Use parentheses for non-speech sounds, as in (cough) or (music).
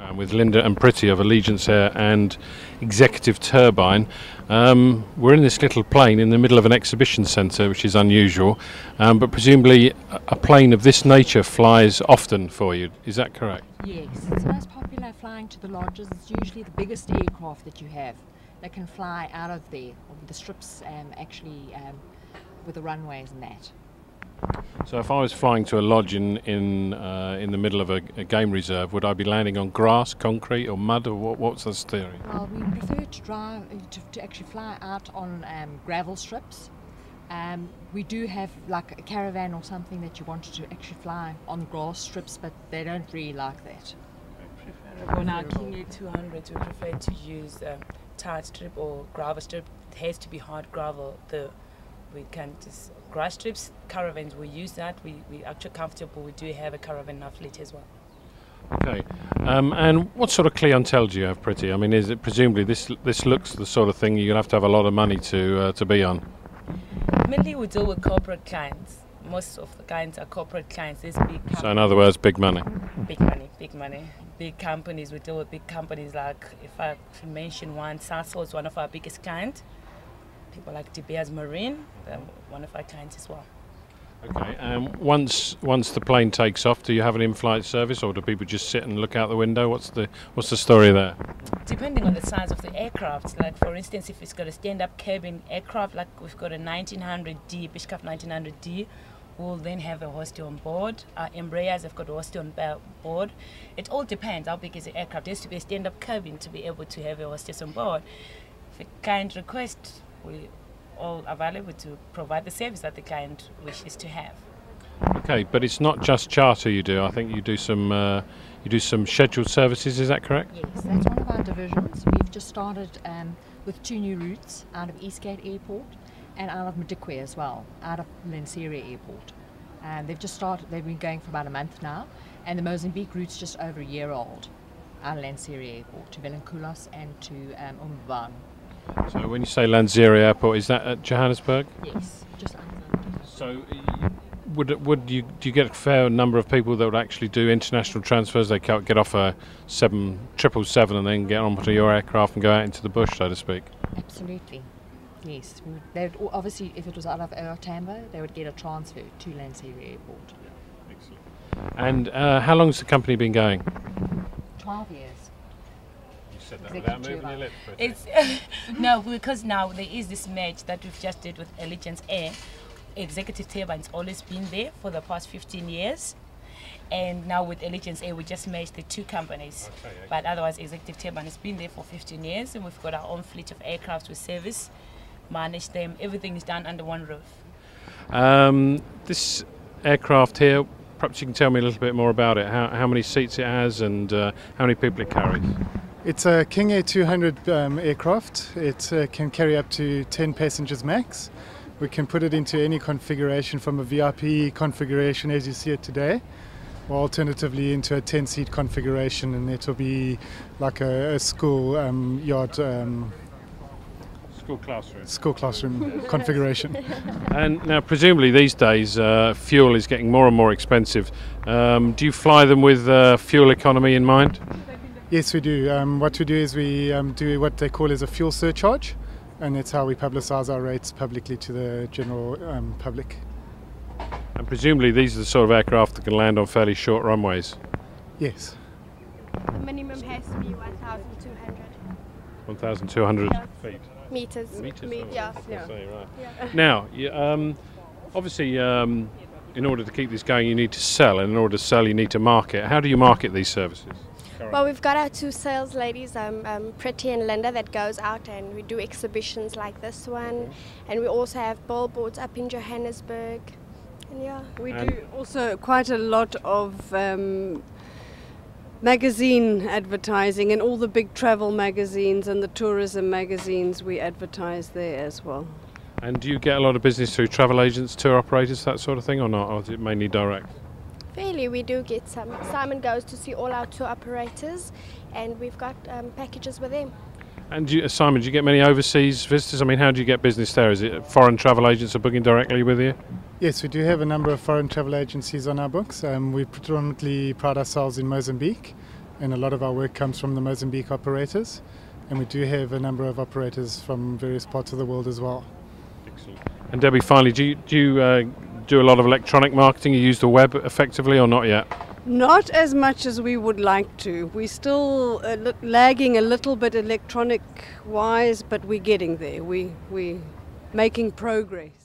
uh, with Linda and Pretty of Allegiance Air and Executive Turbine. Um, we're in this little plane in the middle of an exhibition centre, which is unusual, um, but presumably a- plane of this nature flies often for you. Is that correct? Yes, it's most popular flying to the lodges. It's usually the biggest aircraft that you have that can fly out of there, the strips um, actually um, with the runways and that. So if I was flying to a lodge in in uh, in the middle of a, a game reserve, would I be landing on grass, concrete, or mud, or what, what's the theory? Well, we prefer to drive uh, to, to actually fly out on um, gravel strips. Um, we do have like a caravan or something that you wanted to actually fly on grass strips, but they don't really like that. On our King 200, we prefer to use um, tarred strip or gravel strip. It has to be hard gravel. The we can just grass strips, caravans. We use that. We we actually comfortable. We do have a caravan fleet as well. Okay. Um, and what sort of clientele do you have, Pretty? I mean, is it presumably this this looks the sort of thing you're gonna have to have a lot of money to uh, to be on? Mainly, we deal with corporate clients. Most of the clients are corporate clients. These big So in other words, big money. big money, big money. Big companies. We deal with big companies like, if I mention one, Sasol is one of our biggest clients. People like De Beers Marine, they're one of our clients as well. Okay. Um, once once the plane takes off, do you have an in-flight service, or do people just sit and look out the window? What's the what's the story there? Depending on the size of the aircraft, like for instance, if it's got a stand-up cabin aircraft, like we've got a 1900D, Beechcraft 1900D, we'll then have a hostel on board. Our Embraers have got a hostel on board. It all depends how big is the aircraft. There has to be a stand-up cabin to be able to have a hostess on board. If a client requests, we all available to provide the service that the client wishes to have. Okay, but it's not just charter you do. I think you do some uh, you do some scheduled services. Is that correct? Yes, that's one of our divisions. We've just started um, with two new routes out of Eastgate Airport and out of Madikwe as well, out of Lanseria Airport. And they've just started, they've been going for about a month now, and the Mozambique route's just over a year old out of Lanseria Airport to Vilanculos and to um, Umbabane. So when you say Lanseria Airport, is that at Johannesburg? Yes, just under. So would would you do you get a fair number of people that would actually do international transfers? They ca- get off a seven triple seven and then get onto your aircraft and go out into the bush, so to speak. Absolutely. Yes, they would, obviously, if it was out of Tambo, they would get a transfer to Lanseria Airport. And uh, how has the company been going? 12 years. You said that without moving your lips. It's (laughs) no, because now there is this merge that we've just did with Allegiance Air. Executive Turbine's always been there for the past 15 years. And now with Allegiance Air, we just merged the two companies. Okay, okay. But otherwise, Executive Turbine has been there for 15 years, and we've got our own fleet of aircraft we service, manage them. Everything is done under one roof. Um, this aircraft here, perhaps you can tell me a little bit more about it. How, how many seats it has and uh, how many people it carries? It's a King Air 200 um, aircraft. It uh, can carry up to 10 passengers max. We can put it into any configuration from a VIP configuration as you see it today, or alternatively into a 10 seat configuration, and it'll be like a, a school um, yard, um, School classroom. school classroom configuration. (laughs) And now, presumably, these days, uh, fuel is getting more and more expensive. Um, do you fly them with uh, fuel economy in mind? Yes, we do. Um, what we do is we um, do what they call as a fuel surcharge, and that's how we publicise our rates publicly to the general um, public. And presumably, these are the sort of aircraft that can land on fairly short runways. Yes. The minimum has to be 1,200 1,200 Yeah. feet. meters. Meters, Me- oh, yeah. Say, right. (laughs) Now, you, um, obviously, um, in order to keep this going, you need to sell, and in order to sell, you need to market. How do you market these services? Well, we've got our two sales ladies, um, um, Pretty and Linda, that goes out and we do exhibitions like this one, and we also have billboards up in Johannesburg. And yeah, We And- do also quite a lot of um, magazine advertising and all the big travel magazines and the tourism magazines we advertise there as well. And do you get a lot of business through travel agents, tour operators, that sort of thing, or not? Or is it mainly direct? Fairly we do get some. Simon goes to see all our tour operators, and we've got um, packages with them. And do you, Simon, do you get many overseas visitors? I mean, how do you get business there? Is it foreign travel agents are booking directly with you? Yes, we do have a number of foreign travel agencies on our books. Um, we predominantly pride ourselves in Mozambique, and a lot of our work comes from the Mozambique operators, and we do have a number of operators from various parts of the world as well. And Debbie, finally, do you, do you uh, do a lot of electronic marketing? You use the web effectively or not yet? Not as much as we would like to. We're still uh, lagging a little bit electronic wise, but we're getting there. We we're making progress.